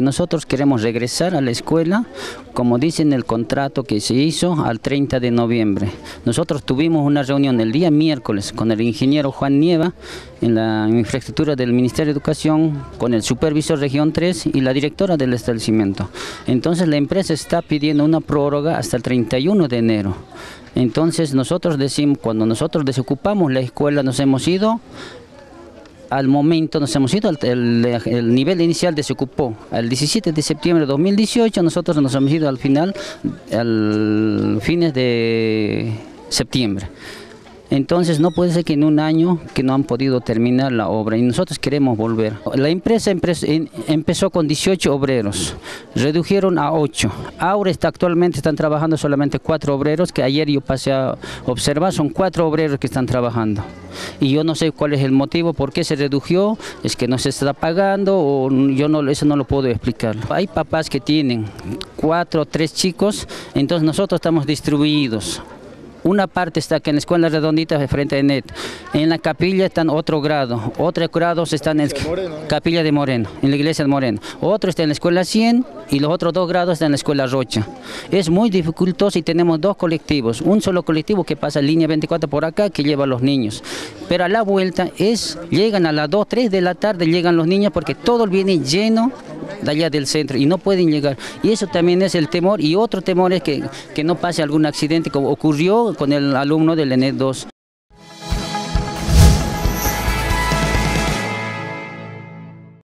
Nosotros queremos regresar a la escuela, como dice en el contrato que se hizo, al 30 de noviembre. Nosotros tuvimos una reunión el día miércoles con el ingeniero Juan Nieva en la infraestructura del Ministerio de Educación, con el supervisor región 3 y la directora del establecimiento. Entonces la empresa está pidiendo una prórroga hasta el 31 de enero. Entonces nosotros decimos, cuando nosotros desocupamos la escuela nos hemos ido al momento nos hemos ido, el, nivel inicial desocupó. El 17 de septiembre de 2018 nosotros nos hemos ido al final, al fines de septiembre. Entonces no puede ser que en un año que no han podido terminar la obra y nosotros queremos volver. La empresa empezó con 18 obreros, redujeron a 8. Ahora está, actualmente están trabajando solamente 4 obreros, que ayer yo pasé a observar, son 4 obreros que están trabajando. Y yo no sé cuál es el motivo, por qué se redujo, es que no se está pagando o yo no, eso no lo puedo explicar. Hay papás que tienen 4 o 3 chicos, entonces nosotros estamos distribuidos. Una parte está aquí en la escuela redondita de frente a NET. En la capilla están otro grado. Otros grados están en la capilla de Moreno, en la iglesia de Moreno. Otro está en la escuela 100 y los otros dos grados están en la escuela Rocha. Es muy dificultoso y tenemos dos colectivos. Un solo colectivo que pasa línea 24 por acá que lleva a los niños. Pero a la vuelta es, llegan a las 2, 3 de la tarde, llegan los niños porque todo viene lleno de allá del centro y no pueden llegar. Y eso también es el temor. Y otro temor es que, que no pase algún accidente como ocurrió con el alumno del ENET 2.